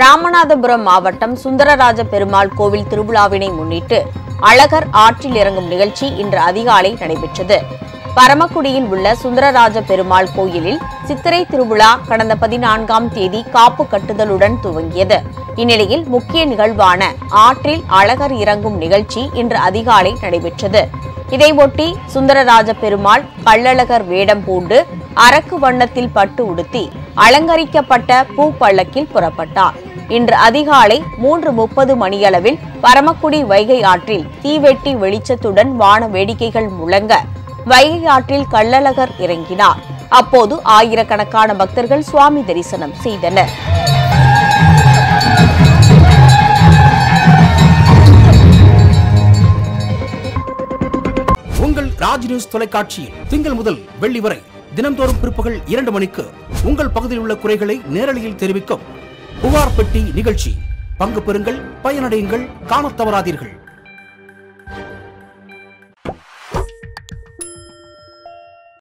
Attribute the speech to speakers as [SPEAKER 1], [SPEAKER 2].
[SPEAKER 1] ராமநாதபுரம் மாவட்டம் சுந்தரராஜ பெருமாள் கோவில் திருவிழாவினை முன்னிட்டு அழகர் ஆற்றில் இறங்கும் நிகழ்ச்சி இன்று அதிகாலை நடைபெற்றது. பரமக்குடியில் உள்ள சுந்தரராஜ பெருமாள் கோயிலில் சித்திரை திருவிழா கடந்த பதினான்காம் தேதி காப்பு கட்டுதலுடன் துவங்கியது. இந்நிலையில் முக்கிய நிகழ்வான ஆற்றில் அழகர் இறங்கும் நிகழ்ச்சி இன்று அதிகாலை நடைபெற்றது. இதையொட்டி சுந்தரராஜ பெருமாள் கள்ளழகர் வேடம் பூண்டு அரக்கு வண்ணத்தில் பட்டு உடுத்தி அலங்கரிக்கப்பட்ட பூப்பள்ளக்கில் புறப்பட்டார். இன்று அதிகாலை மூன்று முப்பது மணியளவில் பரமக்குடி வைகை ஆற்றில் தீவெட்டி வெளிச்சத்துடன் வான வேடிக்கைகள் முழங்க வைகை ஆற்றில் கள்ளழகர் இறங்கினார். அப்போது ஆயிரக்கணக்கான பக்தர்கள் சுவாமி தரிசனம் செய்தனர்.
[SPEAKER 2] ராஜ் நியூஸ் தொலைக்காட்சியில் திங்கள் முதல் வெள்ளி வரை தினம்தோறும் பிற்பகல் இரண்டு மணிக்கு உங்கள் பகுதியில் உள்ள குறைகளை நேரலையில் தெரிவிக்கும் புகார் பெட்டி நிகழ்ச்சி. பங்கு பெறுங்கள் பயனடையுங்கள் காணத் தவறாதீர்கள்.